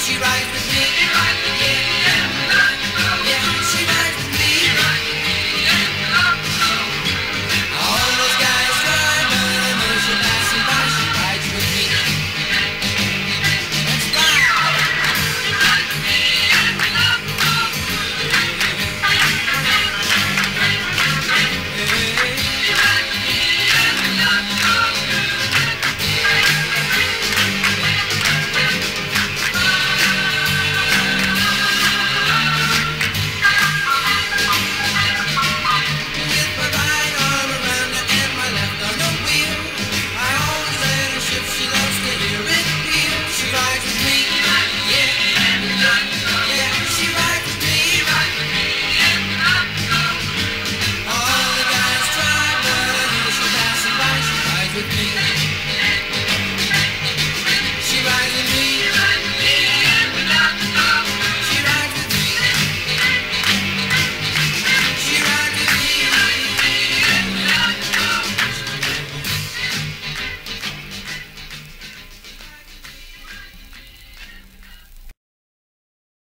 she rides with me. with me.